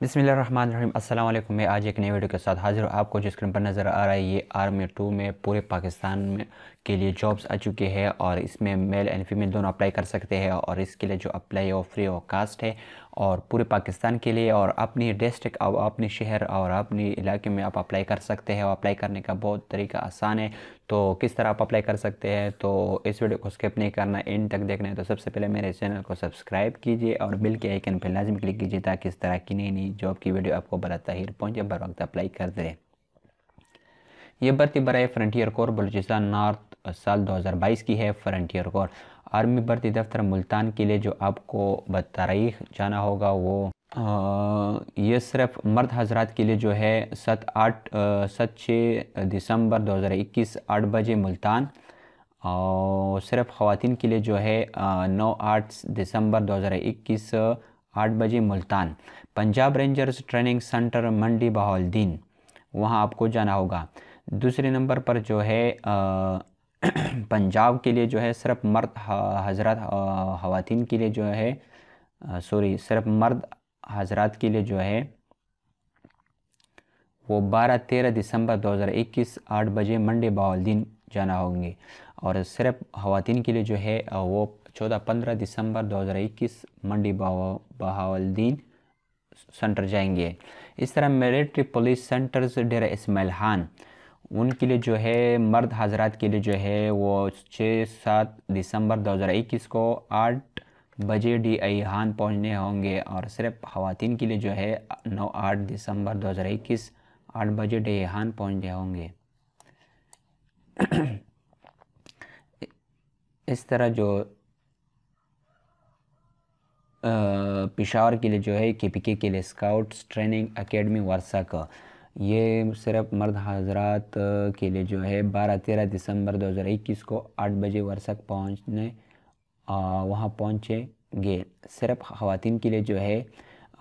अस्सलाम वालेकुम मैं आज एक नई वीडियो के साथ हाजिर हूँ आपको जो स्क्रीन पर नज़र आ रहा है, ये आर्मी टू में पूरे पाकिस्तान में के लिए जॉब्स आ चुके हैं और इसमें मेल एंड फीमेल दोनों अप्लाई कर सकते हैं और इसके लिए जो अप्लाई वो फ्री ऑफ़ कास्ट है। और पूरे पाकिस्तान के लिए और अपनी डिस्ट्रिक्ट और अपने शहर और अपने इलाके में आप अप्लाई कर सकते हैं और अप्लाई करने का बहुत तरीका आसान है। तो किस तरह आप अप्लाई कर सकते हैं? तो इस वीडियो को स्किप नहीं करना एंड तक देखना है। तो सबसे पहले मेरे चैनल को सब्सक्राइब कीजिए और बिल के आइकन पर लाजम क्लिक कीजिए ताकि इस तरह की नई नई जॉब की वीडियो आपको बराता तहिर पहुँचे, बर वक्त अप्लाई कर दे ये भर्ती बरए फ्रंटियर कोर बलूचिस्तान नॉर्थ साल 2022 की है। फ्रंटियर कोर आर्मी भर्ती दफ्तर मुल्तान के लिए जो आपको बतारीख जाना होगा वो आ, ये सिर्फ़ मर्द हजरात के लिए जो है सत आठ सत छः दिसंबर 2021 आठ बजे मुल्तान और सिर्फ़ ख़वान के लिए जो है नौ आठ दिसंबर 2021 आठ बजे Multan. Punjab rangers training centre Mandi Bahauddin वहाँ आपको जाना होगा। दूसरे नंबर पर जो है पंजाब के लिए जो है सिर्फ़ मर्द हज़रत ख़वान के लिए जो है सॉरी सिर्फ़ मर्द हजरात के लिए जो है, वो 12-13 दिसंबर 2021 आठ बजे मंडे बावलदीन जाना होंगे। और सिर्फ़ ख़वान के लिए जो है वो 14-15 दिसंबर 2021 मंडी बहावलदीन सेंटर जाएँगे। इस तरह military police centres Dera Ismail Khan उनके लिए जो है, मर्द हजरात के लिए जो है, वो छः सात दिसंबर 2021 को आठ बजे डी आई हान पहुँचने होंगे और सिर्फ़ ख़वान के लिए जो है नौ आठ दिसंबर 2021 आठ बजे डी आई हान पहुँचने होंगे। इस तरह जो पिशावर के लिए जो है के पी के लिए स्काउट्स ट्रेनिंग एकेडमी वर्षा का। ये सिर्फ़ मर्द हजरात के लिए जो है बारह तेरह दिसंबर 2021 को आठ बजे वर्षक पहुँचने वहाँ पहुँचेंगे सिर्फ़ ख़वान के लिए जो है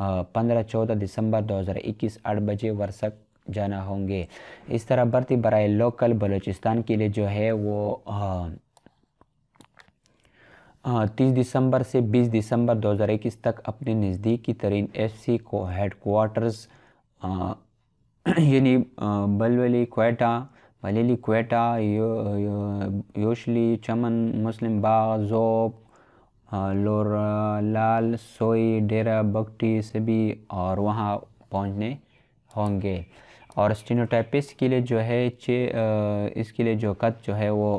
पंद्रह चौदह दिसंबर 2021 आठ बजे वर्षक जाना होंगे। इस तरह भर्ती बरए लोकल बलूचिस्तान के लिए जो है, वो तीस दिसंबर से बीस दिसंबर 2021 तक अपने नज़दीकी तरीन एफ़ सी को हेड क्वार्टर्स यानी बलवली कोयटा बलेली कोयटा यो, यो, योशली चमन मुस्लिम बाग जोब लोर लाल सोई डेरा बगटी सभी और वहाँ पहुँचने होंगे। और स्टीनोटाइपिस के लिए जो है छः इसके लिए जो कद जो है वो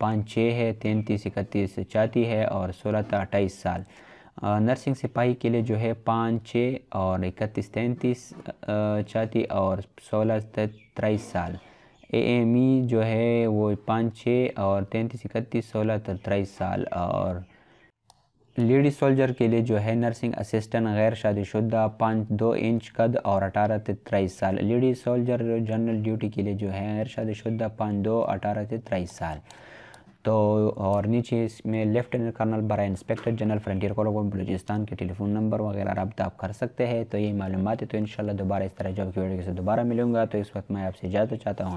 पाँच छः है तैंतीस इकतीस चाती है और सोलह तक अट्ठाईस साल। नर्सिंग सिपाही के लिए जो है पाँच, छः और इकतीस, तैंतीस चाती और सोलह तेईस साल। ए एम ई जो है वो पाँच, छः और तैंतीस, इकतीस, सोलह तेईस साल और लेडी सोल्जर के लिए जो है नर्सिंग असिस्टेंट, गैर शादीशुदा, पाँच, दो इंच कद और अठारह से तेईस साल। लेडी सोल्जर जनरल ड्यूटी के लिए जो है गैर शादीशुदा, पाँच, दो, अठारह से तेईस साल। तो और नीचे इसमें लेफ्टिनेंट कर्नल बरा इंस्पेक्टर जनरल फ्रंटियर को बलूचिस्तान के टेलीफोन नंबर वगैरह रब्ता आप कर सकते हैं। तो ये मालूम है तो इन दोबारा इस तरह जॉब की वीडियो से दोबारा मिलूँगा। तो इस वक्त मैं आपसे इजाज़त चाहता हूँ।